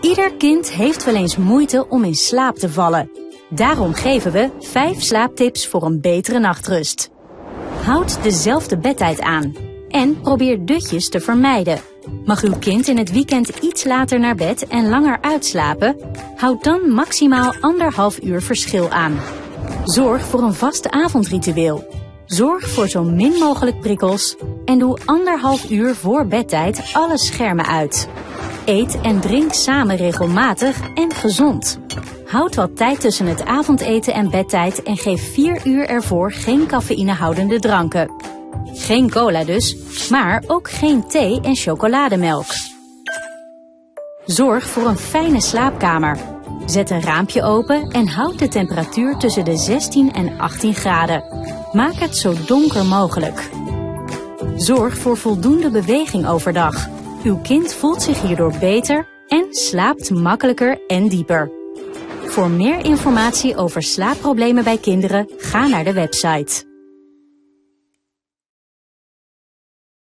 Ieder kind heeft wel eens moeite om in slaap te vallen. Daarom geven we 5 slaaptips voor een betere nachtrust. Houd dezelfde bedtijd aan en probeer dutjes te vermijden. Mag uw kind in het weekend iets later naar bed en langer uitslapen? Houd dan maximaal anderhalf uur verschil aan. Zorg voor een vast avondritueel. Zorg voor zo min mogelijk prikkels en doe anderhalf uur voor bedtijd alle schermen uit. Eet en drink samen regelmatig en gezond. Houd wat tijd tussen het avondeten en bedtijd en geef 4 uur ervoor geen cafeïnehoudende dranken. Geen cola dus, maar ook geen thee en chocolademelk. Zorg voor een fijne slaapkamer. Zet een raampje open en houd de temperatuur tussen de 16 en 18 graden. Maak het zo donker mogelijk. Zorg voor voldoende beweging overdag. Uw kind voelt zich hierdoor beter en slaapt makkelijker en dieper. Voor meer informatie over slaapproblemen bij kinderen, ga naar de website.